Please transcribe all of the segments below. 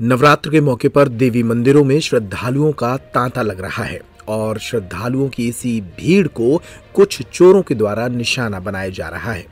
नवरात्र के मौके पर देवी मंदिरों में श्रद्धालुओं का तांता लग रहा है और श्रद्धालुओं की इसी भीड़ को कुछ चोरों के द्वारा निशाना बनाया जा रहा है।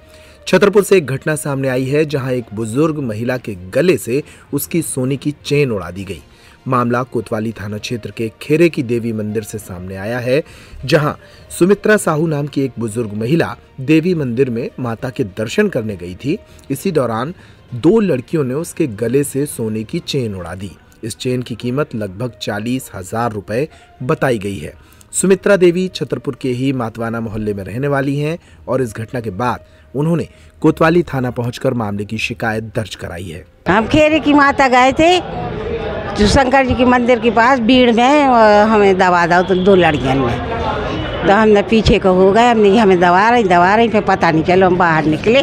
छतरपुर से एक घटना सामने आई है, जहाँ एक बुज़ुर्ग महिला के गले से उसकी सोने की चेन उड़ा दी गई। मामला कोतवाली थाना क्षेत्र के खेरे की देवी मंदिर से सामने आया है, जहाँ सुमित्रा साहू नाम की एक बुज़ुर्ग महिला देवी मंदिर में माता के दर्शन करने गई थी। इसी दौरान दो लड़कियों ने उसके गले से सोने की चेन उड़ा दी। इस चेन की कीमत लगभग चालीस हज़ार रुपए बताई गई है। सुमित्रा देवी छतरपुर के ही मातवाना मोहल्ले में रहने वाली हैं और इस घटना के बाद उन्होंने कोतवाली थाना पहुंचकर मामले की शिकायत दर्ज कराई है। हम खेरे की माता गए थे, जो शंकर जी के मंदिर के पास भीड़ में हमें दवा दो तो दो लड़कियों में तो हमने पीछे को हो गए, हमने हमें दवा रही दवा रही, फिर पता नहीं चलो हम बाहर निकले।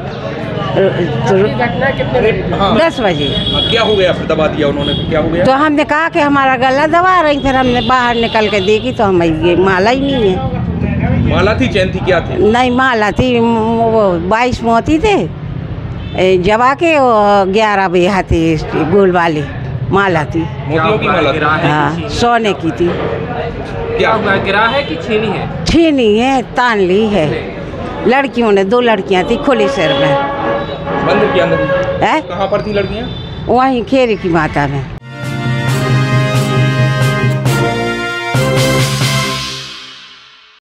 तो घटना कितने हाँ, दस बजे। हाँ, क्या हो गया? फिर दबा दिया उन्होंने क्या हो गया? तो हमने कहा कि हमारा गला दबा रही फिर हमने बाहर निकल के देखी तो हम ये माला ही नहीं है। माला थी चैन थी क्या थी? नहीं माला थी वो बाईस मोती थे। जवा के वो ग्यारह बजे हाथी गोल वाली माला थी। माला थी। हाँ सोने की थी। क्या? हुआ गिरा है कि छीनी है? छीनी है तान ली है। लड़कियों ने दो लड़कियाँ थी खुले सिर में। मंदिर के अंदर? है? कहाँ पर थी लड़कियाँ? वहीं खेरी की माता में।